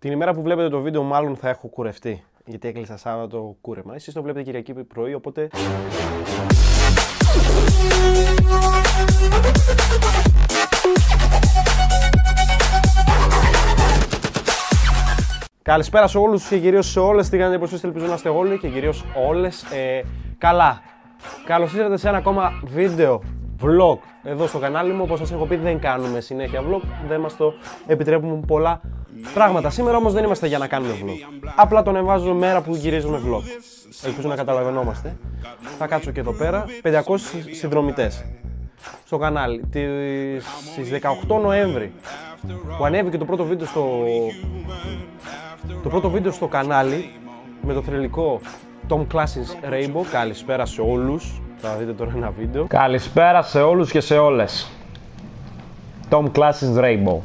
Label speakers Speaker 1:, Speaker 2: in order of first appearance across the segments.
Speaker 1: Την ημέρα που βλέπετε το βίντεο μάλλον θα έχω κουρευτεί. Γιατί έκλεισα Σάββατο κούρεμα. Εσείς το βλέπετε Κυριακή πρωί, οπότε... Καλησπέρα σε όλους και κυρίως σε όλες. Τι κάνετε πως ελπίζω να είστε όλοι και κυρίως όλες ε, καλά. Καλώς ήρθατε σε ένα ακόμα βίντεο vlog εδώ στο κανάλι μου. Όπως σας έχω πει δεν κάνουμε συνέχεια vlog, δεν μας το επιτρέπουν πολλά πράγματα. Σήμερα όμως δεν είμαστε για να κάνουμε vlog. Απλά τον εβάζω μέρα που γυρίζουμε vlog. Ελπίζω να καταλαβαίνόμαστε. Θα κάτσω και εδώ πέρα. 500 συνδρομητές στο κανάλι. Στις 18 Νοέμβρη που ανέβηκε το πρώτο βίντεο στο, το πρώτο βίντεο στο κανάλι με το θρηλυκό Tom Classes Rainbow. Καλησπέρα σε όλους. Θα δείτε τώρα ένα βίντεο.
Speaker 2: Καλησπέρα σε όλους και σε όλες. Tom Classes Rainbow.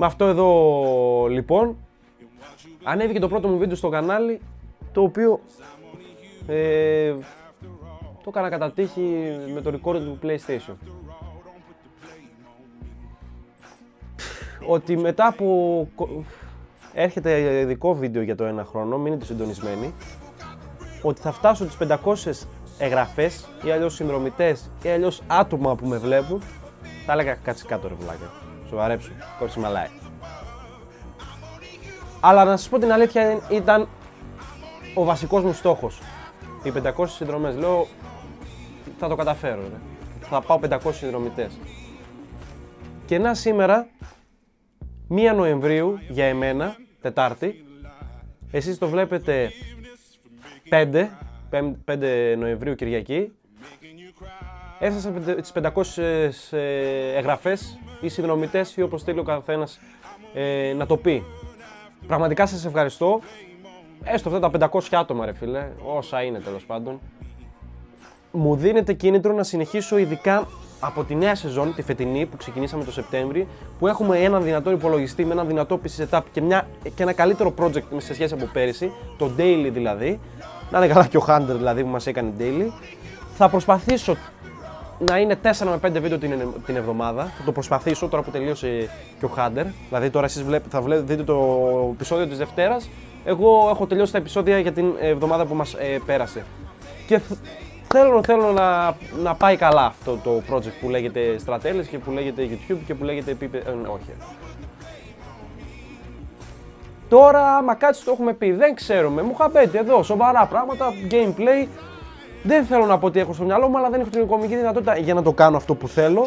Speaker 1: Με αυτό εδώ λοιπόν ανέβηκε το πρώτο μου βίντεο στο κανάλι το οποίο ε, το έκανα κατά τύχη με το record του PlayStation. Ότι μετά από έρχεται ειδικό βίντεο για το ένα χρόνο, μείνετε συντονισμένοι, ότι θα φτάσω τις 500 εγγραφές ή αλλιώς συνδρομητές ή αλλιώς άτομα που με βλέπουν, θα έλεγα κάτσε κάτω ρε βλάκα. Σοβαρέψου, κόψε μαλάει. Αλλά να σας πω την αλήθεια ήταν ο βασικός μου στόχος. Οι 500 συνδρομές. Λέω θα το καταφέρω. Ρε. Θα πάω 500 συνδρομητές. Και να σήμερα, 1 Νοεμβρίου για εμένα, Τετάρτη, εσείς το βλέπετε 5, 5 Νοεμβρίου Κυριακή, έφτασα τις 500 ε, εγγραφές ή συνδρομητές ή όπως θέλει ο καθένας ε, να το πει. Πραγματικά σας ευχαριστώ. Έστω αυτά τα 500 άτομα ρε φίλε, όσα είναι τέλος πάντων. Μου δίνεται κίνητρο να συνεχίσω ειδικά από τη νέα σεζόν, τη φετινή που ξεκινήσαμε το Σεπτέμβρη, που έχουμε έναν δυνατό υπολογιστή με ένα δυνατό PC setup και, μια, και ένα καλύτερο project σε σχέση από πέρυσι, το daily δηλαδή. Να είναι καλά και ο Hunter δηλαδή που μας έκανε daily. Θα προσπαθήσω να είναι 4 με 5 βίντεο την, την εβδομάδα. Θα το προσπαθήσω τώρα που τελείωσε και ο Hunter. Δηλαδή τώρα εσείς θα δείτε το επεισόδιο της Δευτέρας. Εγώ έχω τελειώσει τα επεισόδια για την εβδομάδα που μας ε, πέρασε. Και θέλω, θέλω να, να πάει καλά αυτό το project που λέγεται Στρατέλες και που λέγεται YouTube και που λέγεται επίπεδο... Ε, όχι. Τώρα, μα κάτι το έχουμε πει, δεν ξέρουμε. Μου είχα πει εδώ, σοβαρά πράγματα, gameplay, δεν θέλω να πω ότι έχω στο μυαλό μου, αλλά δεν έχω την οικονομική δυνατότητα για να το κάνω αυτό που θέλω.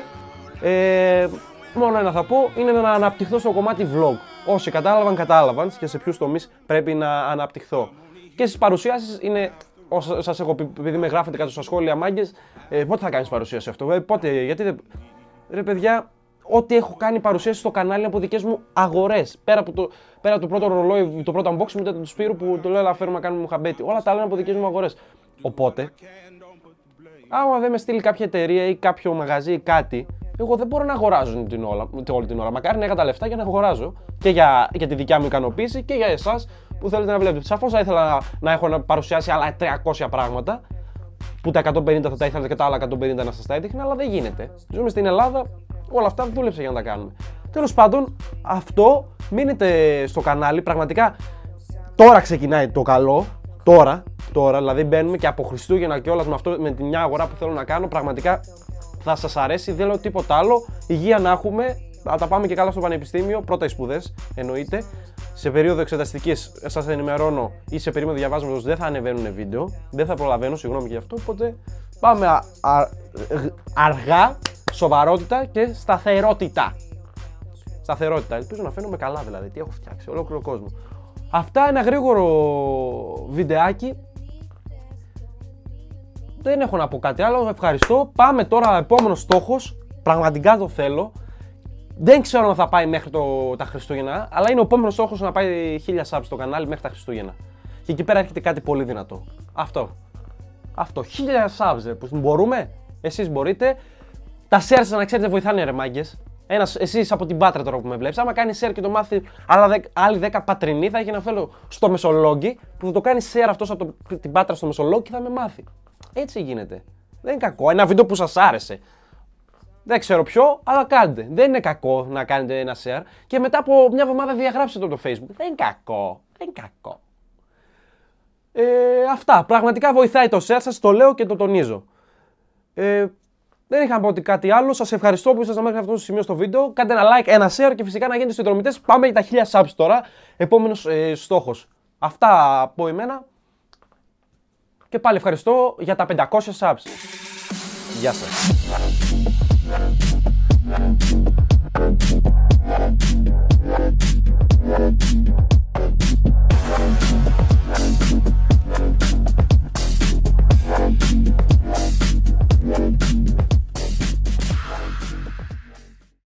Speaker 1: Ε, μόνο ένα θα πω, είναι να αναπτυχθώ στο κομμάτι vlog. Όσοι κατάλαβαν, κατάλαβαν και σε ποιους τομείς πρέπει να αναπτυχθώ. Και στις παρουσιάσεις είναι, όσο σας έχω πει, επειδή με γράφετε κάτω στα σχόλια, μάγκες, ε, πότε θα κάνεις παρουσίαση αυτό, ε, πότε, γιατί δεν. Ρε παιδιά, ό,τι έχω κάνει παρουσίαση στο κανάλι από δικές μου αγορές. Πέρα, από το, πέρα από το πρώτο ρολόι, το πρώτο unboxing, μετά του Σπύρου που το λέω, αλλά φέρουμε να κάνουμε χαμπέτι. Όλα τα άλλα από δικές μου αγορές. Οπότε, άμα δεν με στείλει κάποια εταιρεία ή κάποιο μαγαζί ή κάτι, εγώ δεν μπορώ να αγοράζω την όλα, όλη την ώρα. Μακάρι να είχα τα λεφτά για να αγοράζω και για, για τη δικιά μου ικανοποίηση και για εσάς που θέλετε να βλέπετε. Σαφώς θα ήθελα να, να έχω να παρουσιάσει άλλα 300 πράγματα που τα 150 θα τα ήθελα και τα άλλα 150 να σας τα έδειχνα, αλλά δεν γίνεται. Ζούμε στην Ελλάδα, όλα αυτά δεν δούλεψε για να τα κάνουμε. Τέλος πάντων, αυτό μείνετε στο κανάλι. Πραγματικά τώρα ξεκινάει το καλό. Τώρα, τώρα, δηλαδή μπαίνουμε και από Χριστούγεννα και όλας με, αυτό, με τη μια αγορά που θέλω να κάνω. Πραγματικά θα σας αρέσει, δεν λέω τίποτα άλλο. Υγεία να έχουμε, θα τα πάμε και καλά στο πανεπιστήμιο. Πρώτα οι σπουδές, εννοείται. Σε περίοδο εξεταστικής, σας ενημερώνω ή σε περίοδο διαβάσματος δεν θα ανεβαίνουν βίντεο. Δεν θα προλαβαίνω, συγγνώμη και γι' αυτό. Οπότε πάμε αργά, σοβαρότητα και σταθερότητα. Σταθερότητα. Ελπίζω να φαίνομαι καλά δηλαδή. Τι έχω φτιάξει, ολόκληρο κόσμο. Αυτά ένα γρήγορο βιντεάκι. Δεν έχω να πω κάτι άλλο. Ευχαριστώ. Πάμε τώρα. Επόμενος στόχος. Πραγματικά το θέλω. Δεν ξέρω αν θα πάει μέχρι το, τα Χριστούγεννα, αλλά είναι ο επόμενος στόχος να πάει 1000 subs στο κανάλι μέχρι τα Χριστούγεννα. Και εκεί πέρα έρχεται κάτι πολύ δυνατό. Αυτό. Αυτό. 1000 subs, που μπορούμε; Εσείς μπορείτε. Τα shares να ξέρετε βοηθάνε ρε μάγκες. Ένας, εσύ από την Πάτρα τώρα που με βλέπεις, άμα κάνεις share και το μάθει άλλα άλλοι 10 πατρινοί, θα έχει ένα φέλο στο Μεσολόγγι που θα το κάνει share αυτός από την Πάτρα στο Μεσολόγγι και θα με μάθει. Έτσι γίνεται. Δεν είναι κακό. Ένα βίντεο που σας άρεσε. Δεν ξέρω ποιο, αλλά κάντε. Δεν είναι κακό να κάνετε ένα share και μετά από μια εβδομάδα διαγράψτε το το Facebook. Δεν είναι κακό. Δεν είναι κακό. Ε, αυτά. Πραγματικά βοηθάει το share σας, το λέω και το τονίζω. Ε, δεν είχα να πω κάτι άλλο. Σας ευχαριστώ που ήσασταν μέχρι αυτό το σημείο στο βίντεο. Κάντε ένα like, ένα share και φυσικά να γίνετε συνδρομητές. Πάμε για τα 1000 subs τώρα. Επόμενος ε, στόχος. Αυτά από εμένα. Και πάλι ευχαριστώ για τα 500 subs. Γεια σας.